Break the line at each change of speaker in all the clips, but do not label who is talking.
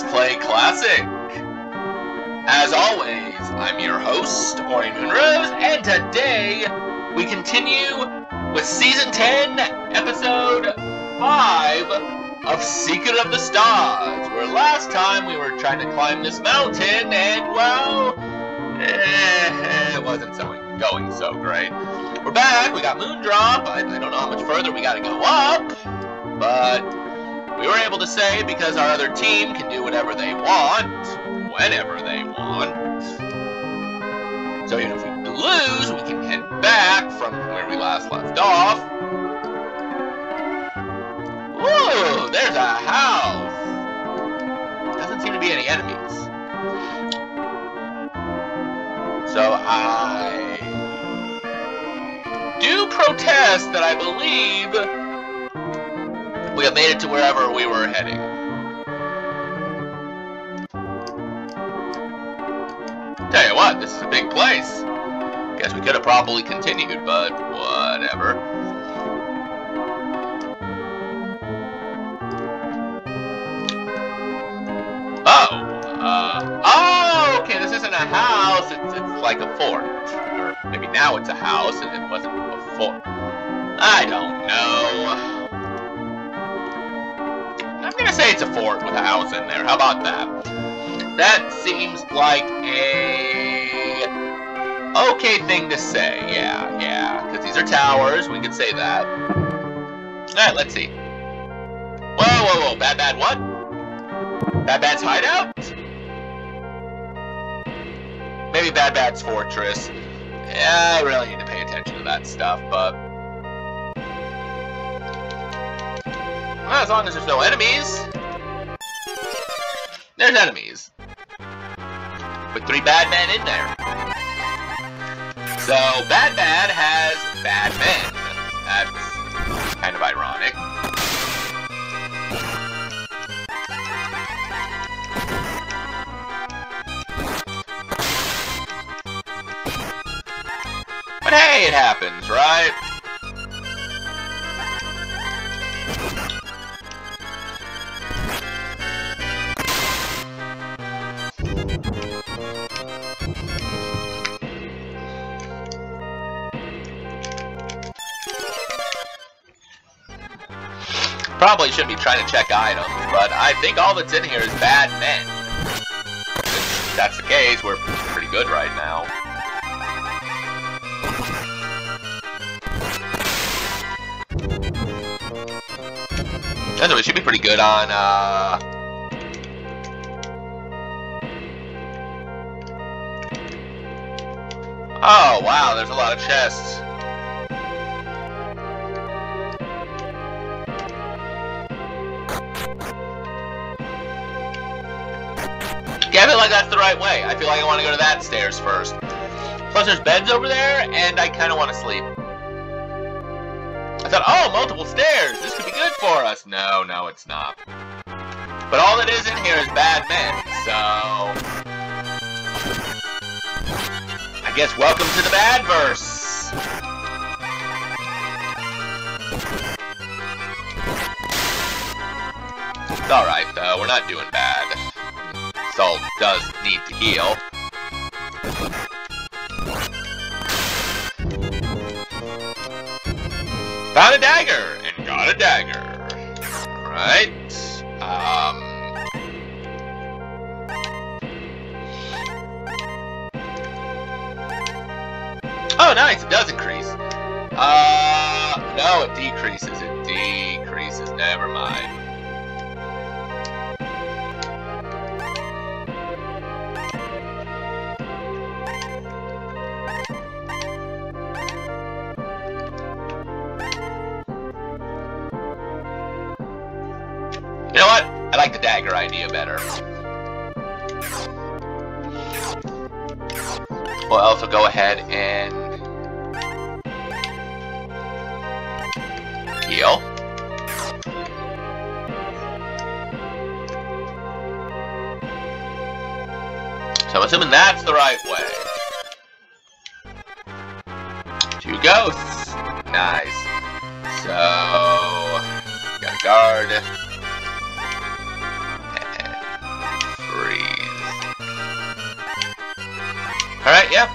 Let's Play Classic. As always, I'm your host, Ori Moonrose, and today we continue with Season 10, Episode 5 of Secret of the Stars, where last time we were trying to climb this mountain, and well, eh, it wasn't so going so great. We're back, we got Moondrop, I, I don't know how much further we gotta go up, but we were able to say because our other team can do whatever they want, whenever they want. So even if we lose, we can head back from where we last left off. Ooh, there's a house. Doesn't seem to be any enemies. So I do protest that I believe we have made it to wherever we were heading. Tell you what, this is a big place. Guess we could have probably continued, but whatever. Oh! Uh, oh, okay, this isn't a house, it's, it's like a fort. Or maybe now it's a house and it wasn't a fort. I don't know. Gonna say it's a fort with a house in there. How about that? That seems like a okay thing to say. Yeah, yeah. Because these are towers. We could say that. Alright, let's see. Whoa, whoa, whoa. Bad, bad what? Badbad's hideout? Maybe Badbad's fortress. Yeah, I really need to pay attention to that stuff, but... Well, as long as there's no enemies. There's enemies. With three bad men in there. So, Badbad has bad men. That's kind of ironic. But hey, it happens, right? Probably shouldn't be trying to check items, but I think all that's in here is bad men. If that's the case, we're pretty good right now. Anyway, we should be pretty good on, uh... Oh, wow, there's a lot of chests. Like that's the right way. I feel like I want to go to that stairs first. Plus, there's beds over there, and I kind of want to sleep. I thought, oh, multiple stairs. This could be good for us. No, no, it's not. But all that is in here is bad men, so... I guess welcome to the Badverse. It's alright, though. We're not doing bad. Does need to heal. Found a dagger, and got a dagger. Right. Um... Oh, nice, it does increase. Uh, no, it decreases, it decreases, never We'll also go ahead and heal. So I'm assuming that's the right way. Two ghosts. Nice. So, got a guard. Yeah.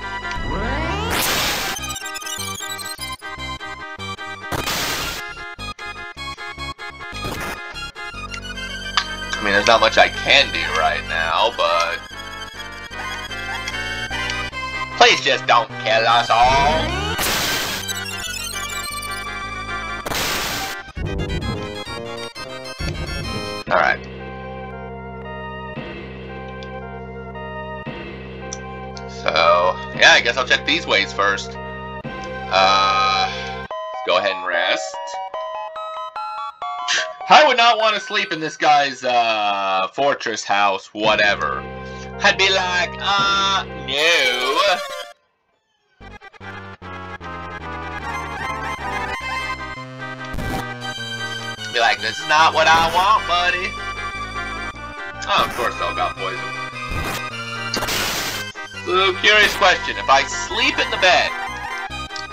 I mean, there's not much I can do right now, but... Please just don't kill us all! Alright. Guess I'll check these ways first. Uh, let's go ahead and rest. I would not want to sleep in this guy's, uh, fortress house, whatever. I'd be like, uh, no. Be like, this is not what I want, buddy. Oh, of course I got poison. So, curious question. If I sleep in the bed,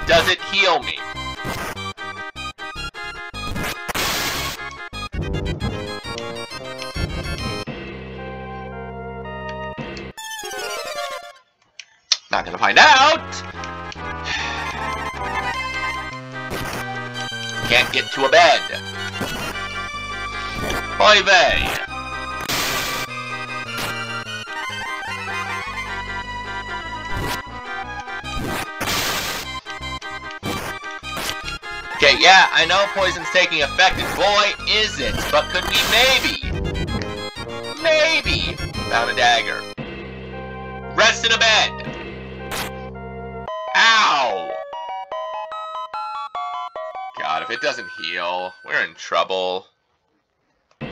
does it heal me? Not gonna find out! Can't get to a bed. Oy vey. Okay, yeah, I know poison's taking effect, and boy, is it. But could we maybe, maybe, found a dagger. Rest in a bed. Ow! God, if it doesn't heal, we're in trouble. Oh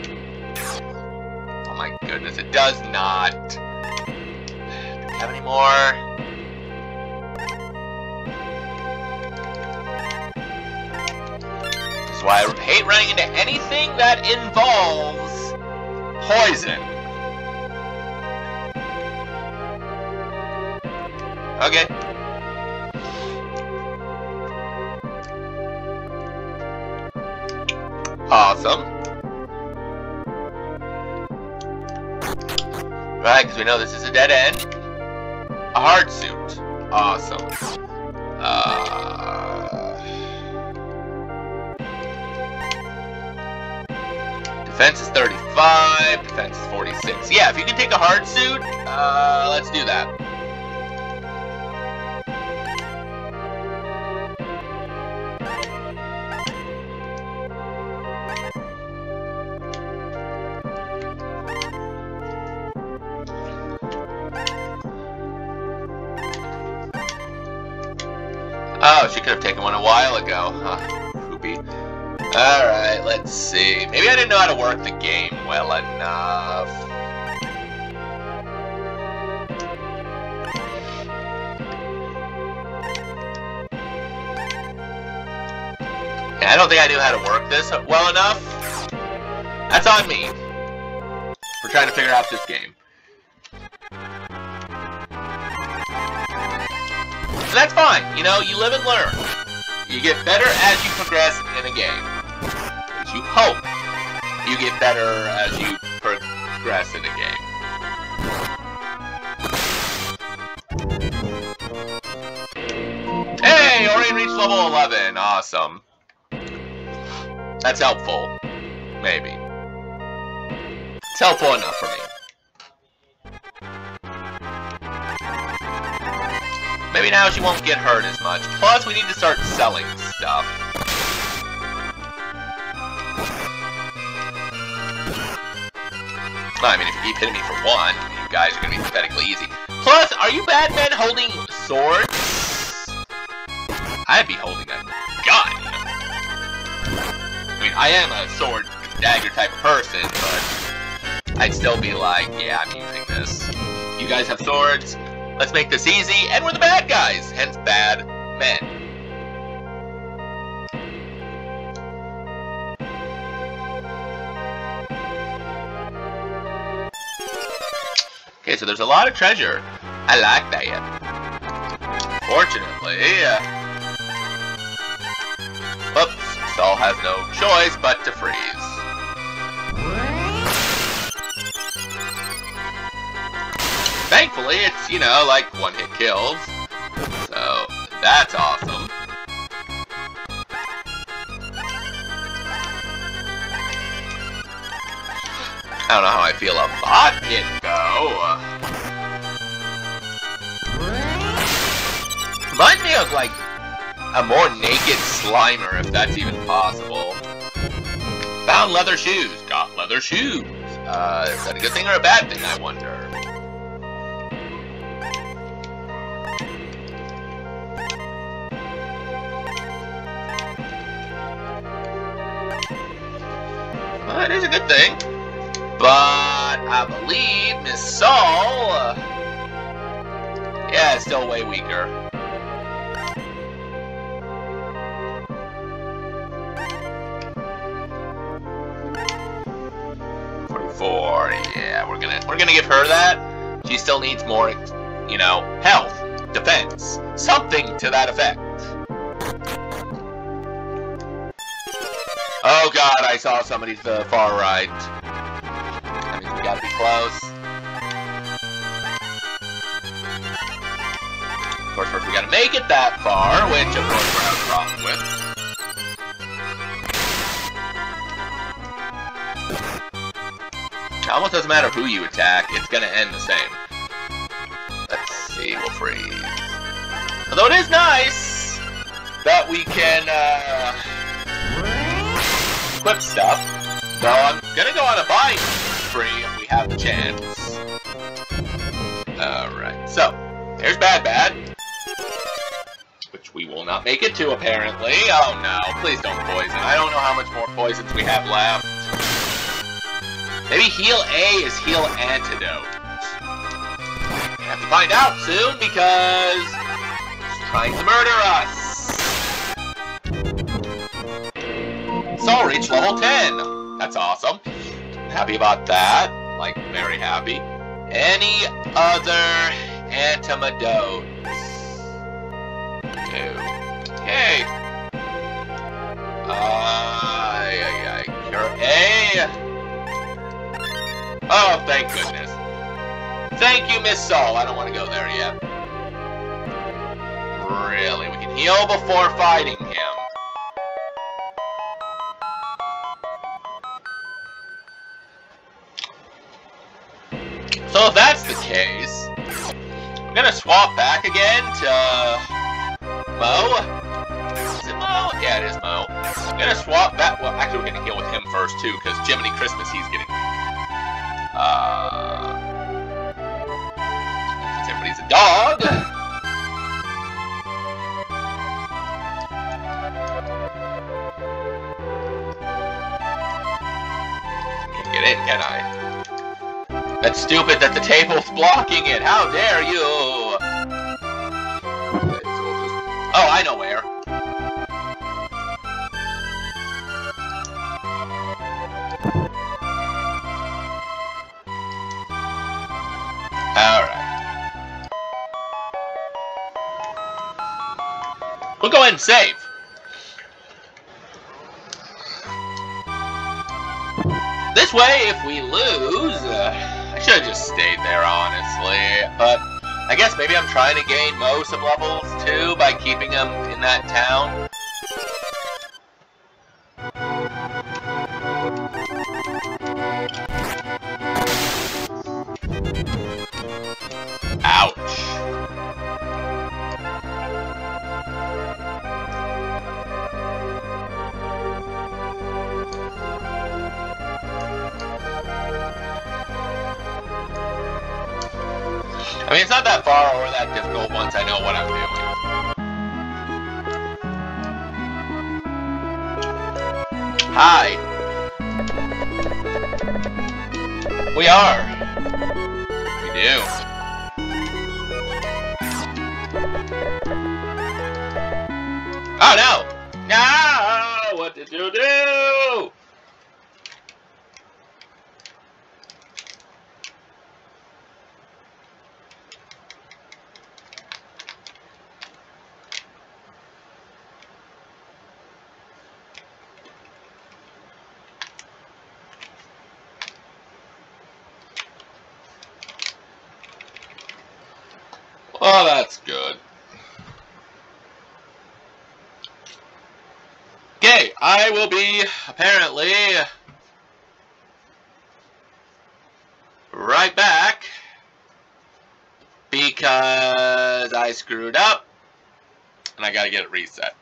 my goodness, it does not. Do we have any more? This is why I hate running into anything that involves poison. Okay. Awesome. Right, because we know this is a dead end. A hard suit. Awesome. Defense is 35, defense is 46. Yeah, if you can take a hard suit, uh, let's do that. Oh, she could have taken one a while ago. Huh, poopy. Alright, let's see. Maybe I didn't know how to work the game well enough. I don't think I knew how to work this well enough. That's on me. For trying to figure out this game. And that's fine. You know, you live and learn. You get better as you progress in a game. You hope you get better as you progress in the game. Hey, Orion reached level 11. Awesome. That's helpful. Maybe. It's helpful enough for me. Maybe now she won't get hurt as much. Plus, we need to start selling stuff. Well, I mean, if you keep hitting me for one, you guys are to be pathetically easy. Plus, are you bad men holding swords? I'd be holding a gun. I mean, I am a sword dagger type of person, but I'd still be like, yeah, I'm using this. You guys have swords? Let's make this easy, and we're the bad guys, hence bad men. Okay, so there's a lot of treasure. I like that. Fortunately, uh, Oops, Saul has no choice but to freeze. Thankfully, it's, you know, like one-hit kills. So, that's awesome. I don't know how I feel about it, though. Reminds me of, like, a more naked Slimer, if that's even possible. Found leather shoes. Got leather shoes. Uh, is that a good thing or a bad thing, I wonder? Well, it is a good thing. But I believe Miss Saul... Uh, yeah, it's still way weaker. Forty-four. Yeah, we're gonna we're gonna give her that. She still needs more, you know, health, defense, something to that effect. Oh god, I saw somebody to the far right. Close. Of course, we gotta make it that far, which of course we're having a problem with. It almost doesn't matter who you attack, it's gonna end the same. Let's see, we'll freeze. Although it is nice that we can, uh, equip stuff. So I'm gonna go on a buying spree have the chance. Alright, so, there's Badbad. Which we will not make it to, apparently. Oh no, please don't poison. I don't know how much more poisons we have left. Maybe heal A is heal antidote. We have to find out soon because he's trying to murder us. So reach level 10. That's awesome. Happy about that. Like, very happy. Any other antidotes? No. Okay. Ay, ay, ay. A. Oh, thank goodness. Thank you, Miss Saul. I don't want to go there yet. Really? We can heal before fighting him. So if that's the case, I'm gonna swap back again to Mo. Is it Mo? Yeah, it is Mo. I'm gonna swap back. Well, actually, we're gonna heal with him first too, because Jiminy Christmas, he's getting. Uh, since everybody's a dog. Get in, can I? Stupid that the table's blocking it. How dare you? Okay, so we'll just... Oh, I know where. Alright. We'll go ahead and save. This way, if we lose, should have just stayed there, honestly. But I guess maybe I'm trying to gain Mo some levels, too, by keeping him in that town. I mean, it's not that far or that difficult once I know what I'm doing. Hi. We are. Oh, that's good. Okay, I will be apparently right back because I screwed up and I gotta get it reset.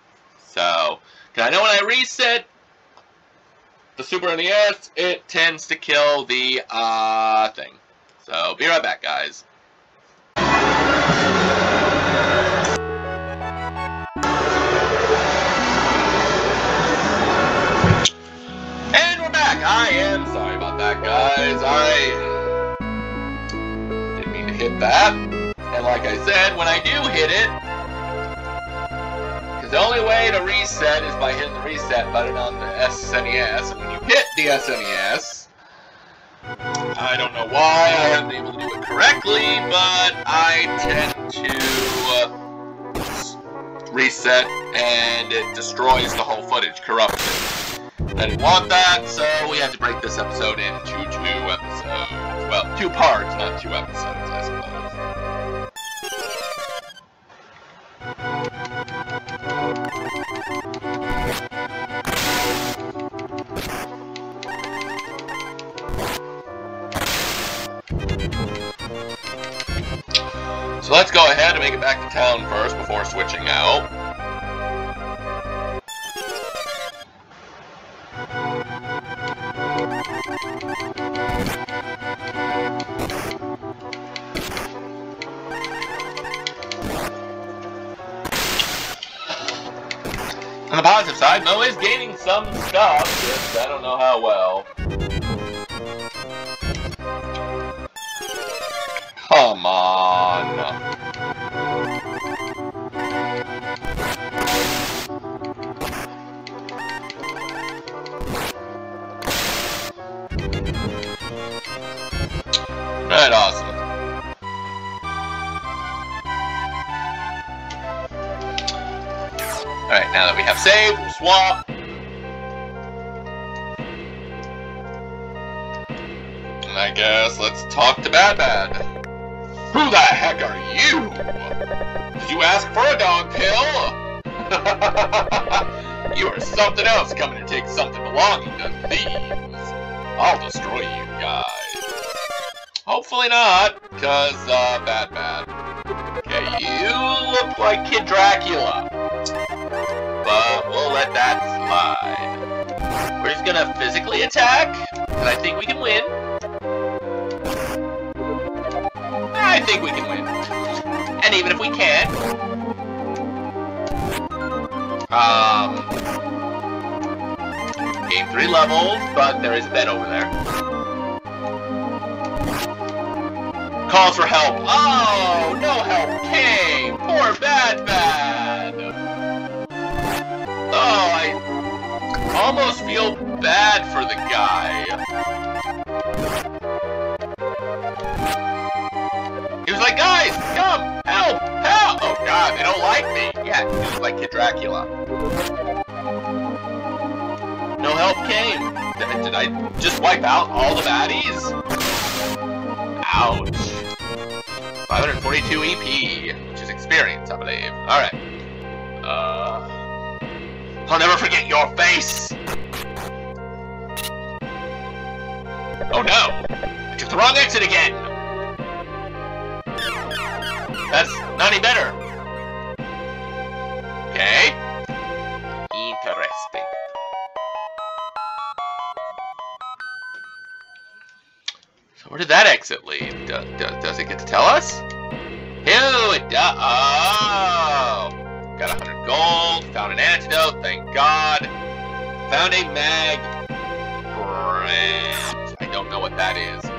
So, cause I know when I reset the Super NES, it tends to kill the uh, thing. So, be right back, guys. Back. I am sorry about that, guys. I didn't mean to hit that. And like I said, when I do hit it, because the only way to reset is by hitting the reset button on the SNES. And when you hit the SNES, I don't know why I haven't been able to do it correctly, but I tend to uh, reset and it destroys the whole footage, corrupts it. Didn't want that, so we had to break this episode into two episodes. Well, two parts, not two episodes, I suppose. So let's go ahead and make it back to town first before switching out. On the positive side, Mo is gaining some stuff, just I don't know how well. Come on. Right, awesome. Alright, now that we have saved, swap. And I guess let's talk to Badbad. Who the heck are you? Did you ask for a dog pill? you are something else coming to take something belonging to thieves. I'll destroy you guys. Hopefully not, because, uh, bad, bad. Okay, you look like Kid Dracula. But we'll let that slide. We're just gonna physically attack, and I think we can win. I think we can win. And even if we can't, um, gain three levels, but there is a bed over there. Calls for help. Oh, no help came. Poor Badbad. Oh, I almost feel bad for the guy. He was like, guys, come, help, help. Oh God, they don't like me. Yeah, he was like Kid Dracula. No help came. Did, did I just wipe out all the baddies? Ouch. 542 EP, which is experience, I believe. Alright. I'll never forget your face! Oh no! I took the wrong exit again! That's not any better. Okay. Interesting. So where did that exit lead? Do, do, does it get to tell us? Ew, it does. Oh! Got a hundred gold, found an antidote, thank God. Found a mag branch. I don't know what that is.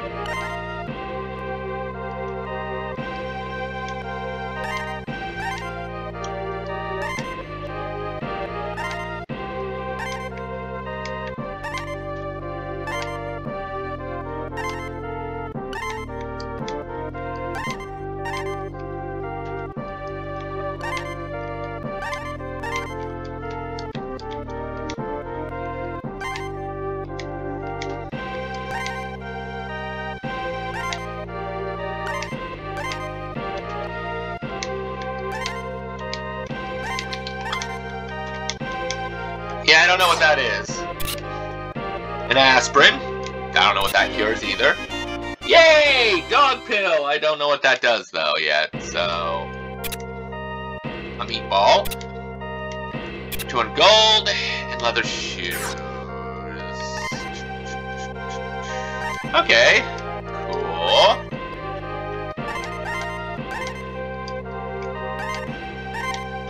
Don't know what that is. An aspirin. I don't know what that cures either. Yay! Dog pill! I don't know what that does, though, yet, so... A meatball. 200 gold, and leather shoes. Okay. Cool.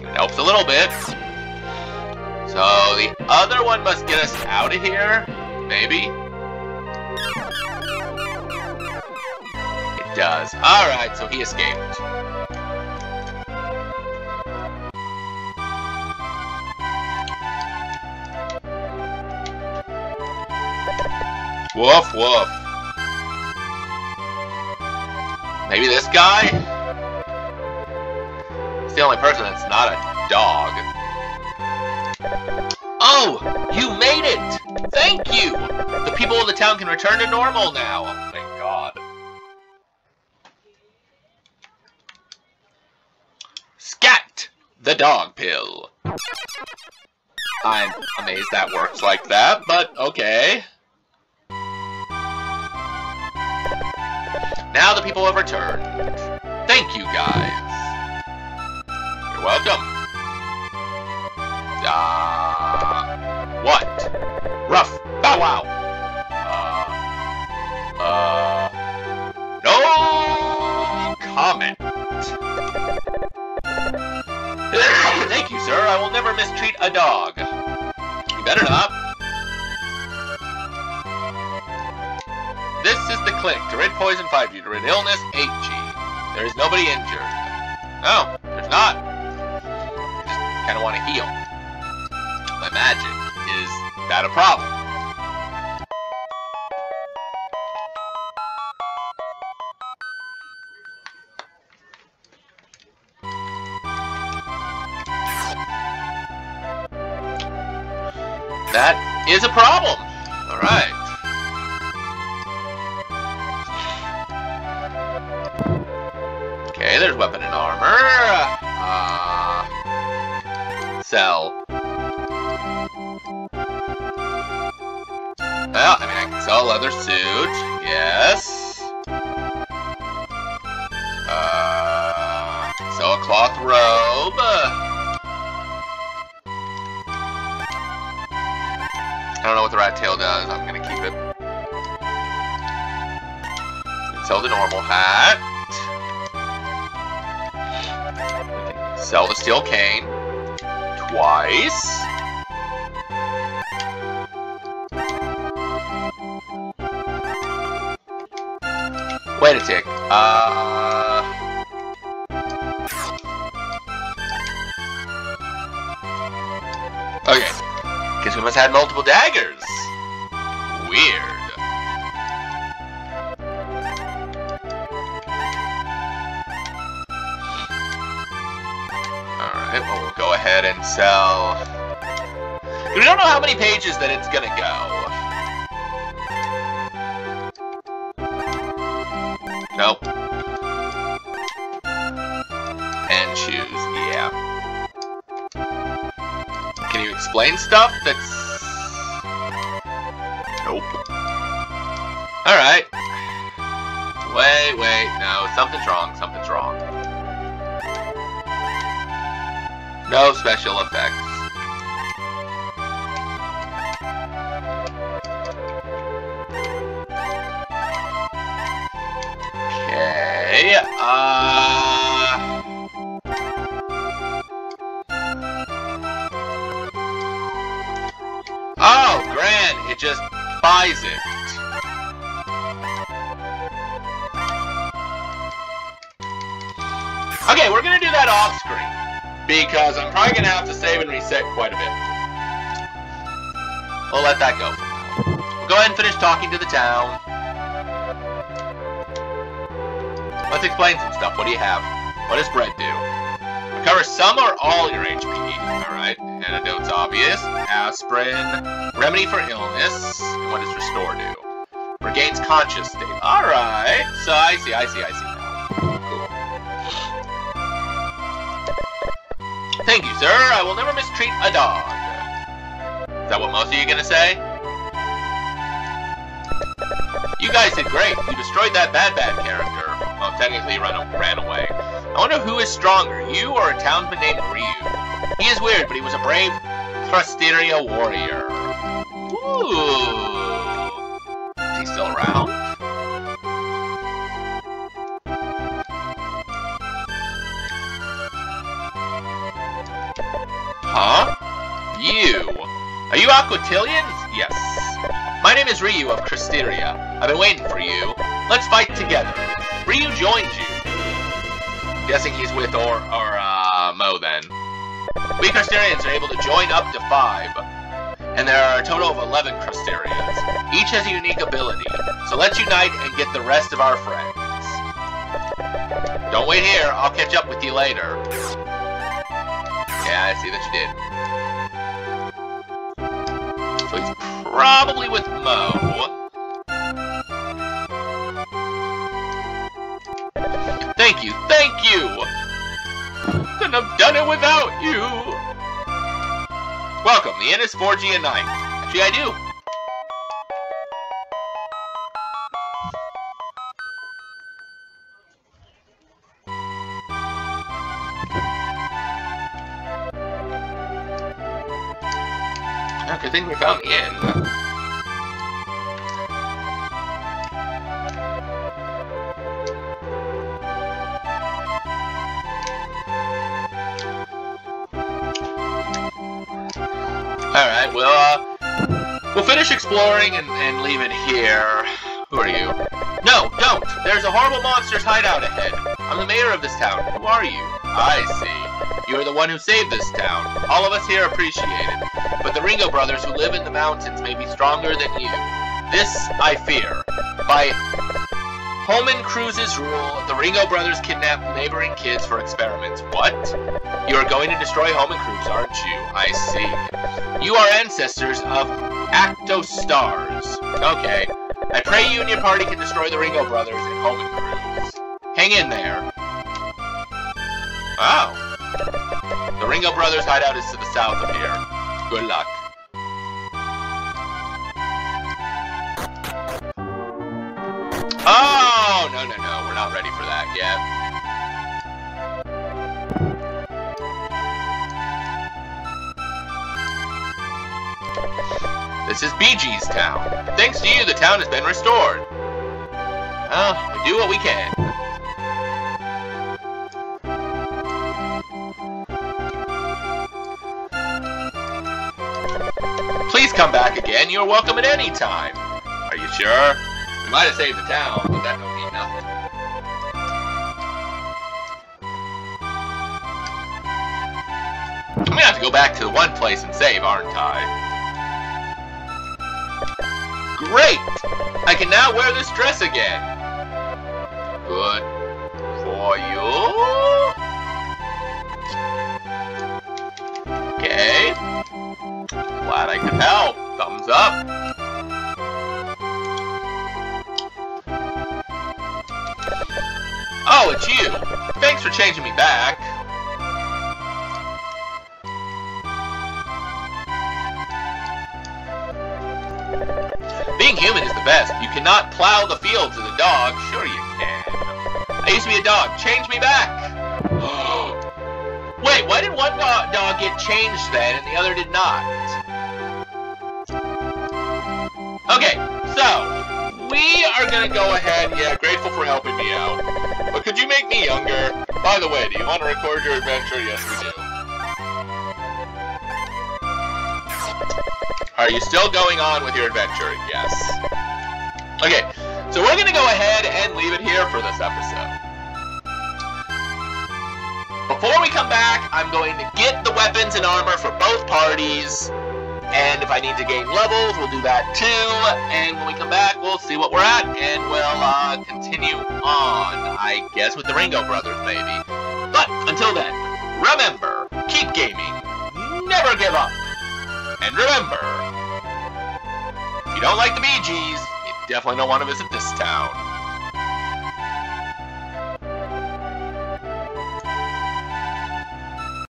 It helps a little bit. So the other one must get us out of here? Maybe? It does. Alright, so he escaped. Woof, woof. Maybe this guy? He's the only person that's not a dog. Oh! You made it! Thank you! The people of the town can return to normal now. Thank God. Scat! The dog pill. I'm amazed that works like that, but okay. Now the people have returned. Thank you, guys. You're welcome. Wow. Uh, uh, no comment. Thank you, sir. I will never mistreat a dog. You better not. This is the clinic. To rid poison 5G. To rid illness 8G. There is nobody injured. No, there's not. I just kind of want to heal. My magic. Is that a problem? Weapon and armor. Uh, sell. Well, I mean, I can sell a leather suit. Yes. Uh, sell a cloth robe. I don't know what the rat tail does. I'm gonna keep it. Sell the normal hat. Sell the steel cane. Twice. Wait a tick. Uh... Okay. Guess we must have multiple daggers. Ahead and sell... We don't know how many pages that it's gonna go. Nope. And choose, yeah. Can you explain stuff that's... Nope. Alright. Wait, wait, no, something's wrong, something's wrong. Special effects. Okay, uh... Oh, grand, it just buys it. Okay, we're gonna do that off screen because I'm probably going to have to save and reset quite a bit. We'll let that go go ahead and finish talking to the town. Let's explain some stuff. What do you have? What does bread do? Recover some or all your HP. Alright. Antidote's obvious. Aspirin. Remedy for illness. And what does restore do? Regains conscious state. Alright. So I see, I see, I see Thank you, sir. I will never mistreat a dog. Is that what most of you are gonna say? You guys did great. You destroyed that bad bad character. Well, technically he ran, away. I wonder who is stronger, you or a townsman named Ryu? He is weird, but he was a brave Kustera warrior. Ooh. Is he still around? You? Yes. My name is Ryu of Kustera. I've been waiting for you. Let's fight together. Ryu joins you. Guessing he's with or, or uh, Mo then. We Crusterians are able to join up to five. And there are a total of 11 Crusterians. Each has a unique ability. So let's unite and get the rest of our friends. Don't wait here. I'll catch up with you later. Yeah, I see that you probably with Mo. Thank you, thank you! Couldn't have done it without you! Welcome, the inn is 4G at night. Actually, I do. I think we found the inn. Finish exploring and, and leave it here. Who are you? No, don't! There's a horrible monster's hideout ahead. I'm the mayor of this town. Who are you? I see. You are the one who saved this town. All of us here appreciate it. But the Ringo brothers who live in the mountains may be stronger than you. This I fear. By Homncruse's rule, the Ringo brothers kidnap neighboring kids for experiments. What? You are going to destroy Homncruse, aren't you? I see. You are ancestors of Actostars. Okay. I pray you and your party can destroy the Ringo brothers and Homncruse. Hang in there. Wow. The Ringo brothers hideout is to the south of here. Good luck. Ready for that yet. This is Gees Town. Thanks to you, the town has been restored. Well, we do what we can. Please come back again. You're welcome at any time. Are you sure? We might have saved the town, but that don't mean nothing. I'm gonna have to go back to the one place and save, aren't I? Great! I can now wear this dress again. Good for you. Okay. Glad I could help. Thumbs up. Oh, it's you! Thanks for changing me back. Best. You cannot plow the fields as a dog. Sure you can. I used to be a dog. Change me back! Wait, why did one dog, dog get changed then and the other did not? Okay, so, we are gonna go ahead, yeah, grateful for helping me out. But could you make me younger? By the way, do you want to record your adventure? Yes, we do. Are you still going on with your adventure? Yes. Okay, so we're gonna go ahead and leave it here for this episode. Before we come back, I'm going to get the weapons and armor for both parties. And if I need to gain levels, we'll do that too. And when we come back, we'll see what we're at, and we'll uh, continue on, I guess, with the Ringo Brothers, maybe. But until then, remember, keep gaming, never give up. And remember, if you don't like the Bee Gees, definitely don't want to visit this town.